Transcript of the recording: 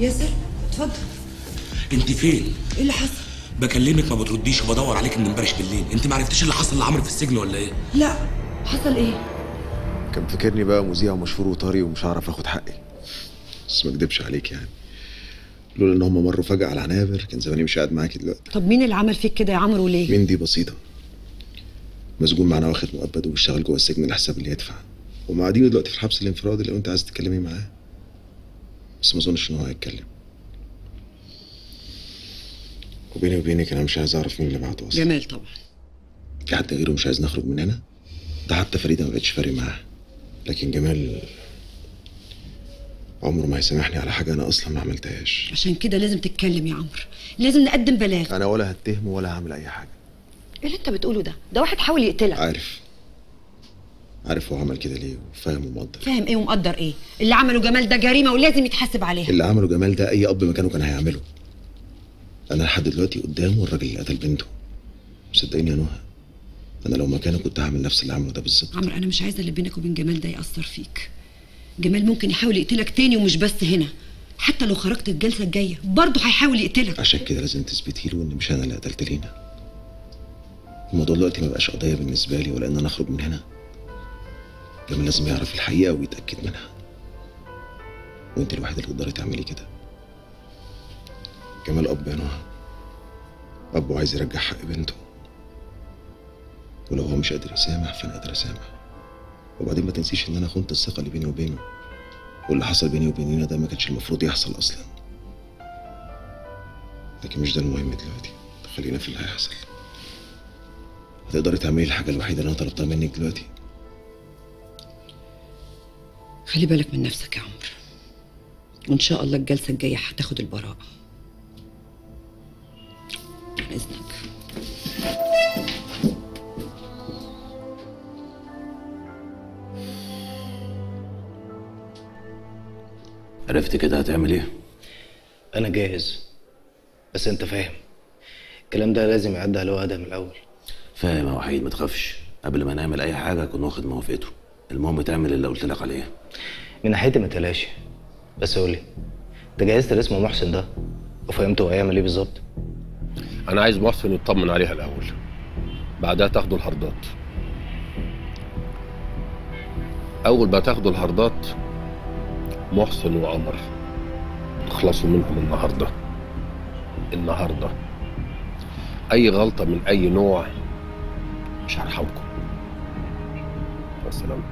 ياسر اتفضل. انت فين؟ إيه اللي حصل؟ بكلمك ما بترديش وبدور عليك من امبارح بالليل. انت ما عرفتيش اللي حصل لعمرو في السجن ولا إيه؟ لا حصل إيه؟ كان فاكرني بقى مذيع ومشهور وطري ومش هعرف آخد حقي. بس ما اكدبش عليك يعني. لولا إن هم مروا فجأة على عنابر كان زماني مش قاعد معاكي دلوقتي. طب مين اللي عمل فيك كده يا عمرو ليه مين دي بسيطة؟ مسجون معانا واخد مؤبد وبيشتغل جوه السجن لحساب اللي يدفع. ومقعدينه دلوقتي في الحبس الانفرادي لو انت عايز تتكلمي معاه. بس ما أظنش إن هو هيتكلم. وبيني وبينك أنا مش عايز أعرف مين اللي بعته أصلا. جمال طبعا. في حد غيره مش عايز نخرج من هنا؟ ده حتى فريدة ما بقتش فارق معاه. لكن جمال عمره ما هيسامحني على حاجة أنا أصلا ما عملتهاش. عشان كده لازم تتكلم يا عمرو. لازم نقدم بلاغ. أنا ولا هتهمه ولا هعمل أي حاجة. إيه اللي أنت بتقوله ده؟ ده واحد حاول يقتلك. عارف. عارف هو عمل كده ليه؟ وفاهم ومقدر. فاهم إيه ومقدر إيه؟ اللي عمله جمال ده جريمة ولازم يتحاسب عليها. اللي عمله جمال ده اي اب مكانه كان هيعمله. أنا لحد دلوقتي قدامه الراجل اللي قتل بنته. صدقيني يا نهى أنا لو مكانه كنت هعمل نفس اللي عمله ده بالظبط. عمرو أنا مش عايزة اللي بينك وبين جمال ده يأثر فيك. جمال ممكن يحاول يقتلك تاني ومش بس هنا. حتى لو خرجت الجلسة الجاية برضه هيحاول يقتلك. عشان كده لازم تثبتي له إن مش أنا اللي قتلت لينا. الموضوع دلوقتي ما بقاش قضية بالنسبة لي ولا إن أنا أخرج من هنا. جمال لازم يعرف الحقيقة ويتأكد منها. وأنت الوحيدة اللي تقدري تعملي كده. جمال أب يا نهى. أب عايز يرجع حق بنته. ولو هو مش قادر يسامح فأنا قادر أسامح. وبعدين ما تنسيش إن أنا خنت الثقة اللي بيني وبينه. واللي حصل بيني وبيننا ده ما كانش المفروض يحصل أصلا. لكن مش ده المهم دلوقتي. خلينا في اللي هيحصل. هتقدري تعملي الحاجة الوحيدة اللي أنا طلبتها منك دلوقتي؟ خلي بالك من نفسك يا عمرو وإن شاء الله الجلسة الجاية هتاخد البراءة. عن إذنك. عرفت كده هتعمل إيه؟ أنا جاهز. بس أنت فاهم. الكلام ده لازم يعدي على وعدة من الأول. فاهم يا وحيد ما تخافش. قبل ما نعمل أي حاجة اكون واخد موافقته. المهم تعمل اللي قلت لك عليه. من ناحيتي ما تقلقش. بس قولي انت جهزت اللي اسمه محسن ده وفهمت هو هيعمل إيه بالظبط؟ أنا عايز محسن يطمن عليها الأول. بعدها تاخدوا الهاردات. أول ما تاخدوا الهاردات محسن وقمر تخلصوا منهم النهارده. النهارده. أي غلطة من أي نوع مش هرحمكم. والسلام